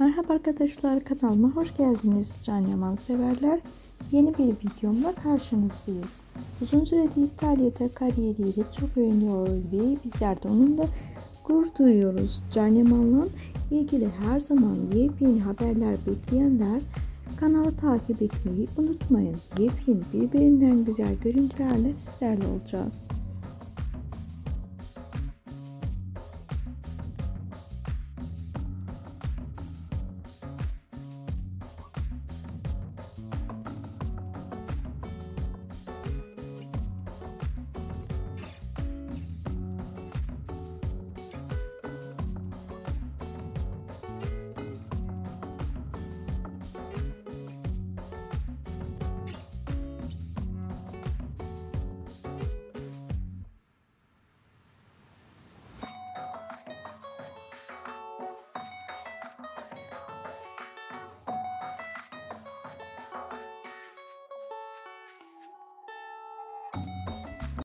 Merhaba arkadaşlar kanalıma hoş geldiniz Can Yaman severler. Yeni bir videomla karşınızdayız. Uzun süredir İtalya'da kariyeriyle çok öğreniyoruz ve bizler de onunla gurur duyuyoruz. Can Yaman'la ilgili her zaman yepyeni haberler bekleyenler kanalı takip etmeyi unutmayın. Yepyeni birbirinden güzel görüntülerle sizlerle olacağız.